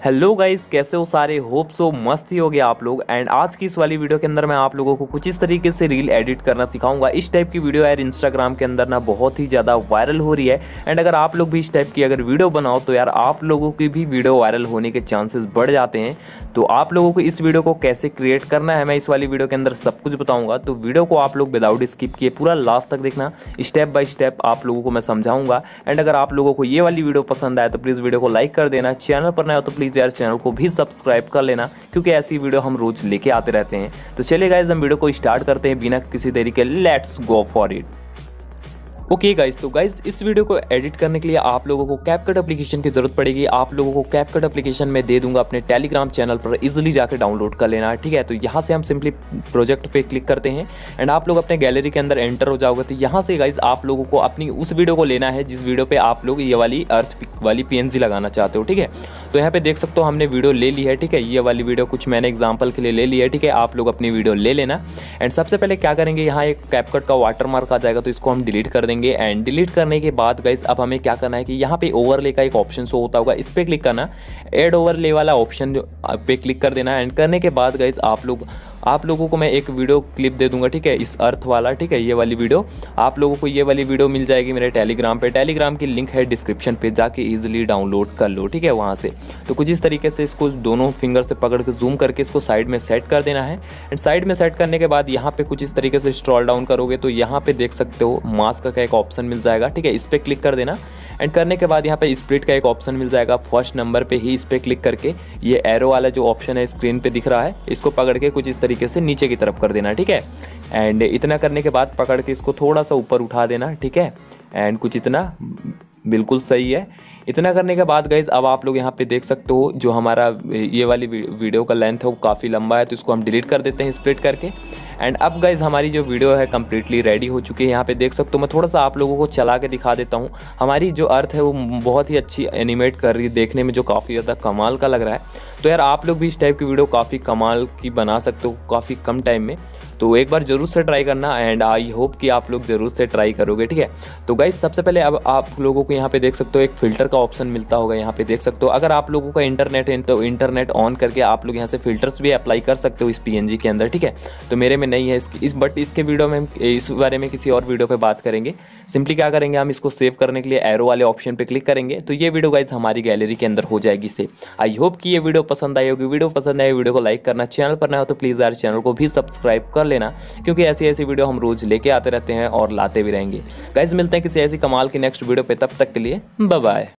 Hello guys, कैसे हो सारे? होप सो मस्त ही हो गया आप लोग। एंड आज की इस वाली वीडियो के अंदर मैं आप लोगों को कुछ इस तरीके से रील एडिट करना सिखाऊँगा। इस टाइप की वीडियो यार इंस्टाग्राम के अंदर ना बहुत ही ज़्यादा वायरल हो रही है। एंड अगर आप लोग भी इस टाइप की अगर वीडियो बनाओ तो यार आप लोगों की भी वीडियो वायरल होने के चांसेस बढ़ जाते हैं। तो आप लोगों को इस वीडियो को कैसे क्रिएट करना है, मैं इस वाली वीडियो के अंदर सब कुछ बताऊँगा। तो वीडियो को आप लोग विदाउट स्किप किए पूरा लास्ट तक देखना। स्टेप बाय स्टेप आप लोगों को मैं समझाऊँगा। एंड अगर आप लोगों को ये वाली वीडियो पसंद आए तो प्लीज़ वीडियो को लाइक कर देना। चैनल पर नया हो तो प्लीज़ यार चैनल को भी सब्सक्राइब कर लेना, क्योंकि ऐसी वीडियो हम रोज लेके आते रहते हैं। तो चलिए गाइज़ हम वीडियो को स्टार्ट करते हैं बिना किसी तरीके let's go for it okay guys तो गाइज़ इस वीडियो को एडिट करने के लिए आप लोगों को कैपकट एप्लीकेशन की ज़रूरत पड़ेगी। आप लोगों को कैपकट एप्लीकेशन में दे दूँगा अपने टेलीग्राम चैनल पर इजीली जाकर डाउनलोड कर लेना, ठीक है? तो यहाँ से हम सिंपली प्रोजेक्ट पे क्लिक करते हैं एंड आप लोग अपने गैलरी के अंदर एंटर हो जाओगे। तो यहाँ से गाइज़ आप लोगों को अपनी उस वीडियो को लेना है जिस वीडियो पर आप लोग ये वाली अर्थ वाली पीएनजी लगाना चाहते हो, ठीक है? तो यहाँ पे देख सकते हो हमने वीडियो ले ली है, ठीक है? ये वाली वीडियो कुछ मैंने एग्ज़ाम्पल के लिए ले ली है, ठीक है? आप लोग अपनी वीडियो ले लेना एंड सबसे पहले क्या करेंगे, यहाँ एक कैपकट का वाटर आ जाएगा तो इसको हम डिलीट कर देंगे। एंड डिलीट करने के बाद गाइज़ अब हमें क्या करना है कि यहाँ पे ओवरले का एक ऑप्शन शो होता होगा। इस पर क्लिक करना। एड ओवरले वाला ऑप्शन पे क्लिक कर देना। एंड करने के बाद गाइज़ आप लोग आप लोगों को मैं एक वीडियो क्लिप दे दूँगा, ठीक है? इस अर्थ वाला, ठीक है? ये वाली वीडियो। आप लोगों को ये वाली वीडियो मिल जाएगी मेरे टेलीग्राम पे। टेलीग्राम की लिंक है डिस्क्रिप्शन पे, जाके इजीली डाउनलोड कर लो, ठीक है? वहाँ से। तो कुछ इस तरीके से इसको दोनों फिंगर से पकड़ के जूम करके इसको साइड में सेट कर देना है। एंड साइड में सेट करने के बाद यहाँ पे कुछ इस तरीके से स्ट्रॉल डाउन करोगे तो यहाँ पे देख सकते हो मास्क का एक ऑप्शन मिल जाएगा, ठीक है? इस पर क्लिक कर देना। एंड करने के बाद यहाँ पे स्प्लिट का एक ऑप्शन मिल जाएगा। फ़र्स्ट नंबर पे ही इस पर क्लिक करके ये एरो वाला जो ऑप्शन है स्क्रीन पे दिख रहा है, इसको पकड़ के कुछ इस तरीके से नीचे की तरफ़ कर देना, ठीक है? एंड इतना करने के बाद पकड़ के इसको थोड़ा सा ऊपर उठा देना, ठीक है? एंड कुछ इतना बिल्कुल सही है। इतना करने के बाद गाइज़ अब आप लोग यहाँ पे देख सकते हो जो हमारा ये वाली वीडियो का लेंथ है वो काफ़ी लंबा है तो इसको हम डिलीट कर देते हैं स्प्लिट करके। एंड अब गाइज़ हमारी जो वीडियो है कम्प्लीटली रेडी हो चुकी है। यहाँ पे देख सकते हो, मैं थोड़ा सा आप लोगों को चला के दिखा देता हूँ। हमारी जो अर्थ है, वो बहुत ही अच्छी एनिमेट कर रही है देखने में, जो काफ़ी ज़्यादा कमाल का लग रहा है। तो यार, आप लोग भी इस टाइप की वीडियो काफ़ी कमाल की बना सकते हो, काफ़ी कम टाइम में। तो एक बार ज़रूर से ट्राई करना एंड आई होप कि आप लोग ज़रूर से ट्राई करोगे, ठीक है? तो गाइज़ सबसे पहले अब आप लोगों को यहाँ पे देख सकते हो, एक फ़िल्टर का ऑप्शन मिलता होगा यहाँ पे देख सकते हो। अगर आप लोगों का इंटरनेट है तो इंटरनेट ऑन करके आप लोग यहाँ से फिल्टर्स भी अप्लाई कर सकते हो इस पीएनजी के अंदर, ठीक है? तो मेरे में नहीं है इस बट इसके वीडियो में इस बारे में किसी और वीडियो पर बात करेंगे। सिंपली क्या करेंगे हम, इसको सेव करने के लिए एरो वाले ऑप्शन पर क्लिक करेंगे। तो ये वीडियो गाइज़ हमारी गैलरी के अंदर हो जाएगी से आई होप कि ये वीडियो पसंद आई होगी। वीडियो पसंद आए वीडियो को लाइक करना। चैनल पर ना हो तो प्लीज़ यार चैनल को भी सब्सक्राइब कर लेना, क्योंकि ऐसी ऐसी वीडियो हम रोज लेके आते रहते हैं और लाते भी रहेंगे। गाइज़ मिलते हैं किसी ऐसी कमाल की नेक्स्ट वीडियो पे, तब तक के लिए बाय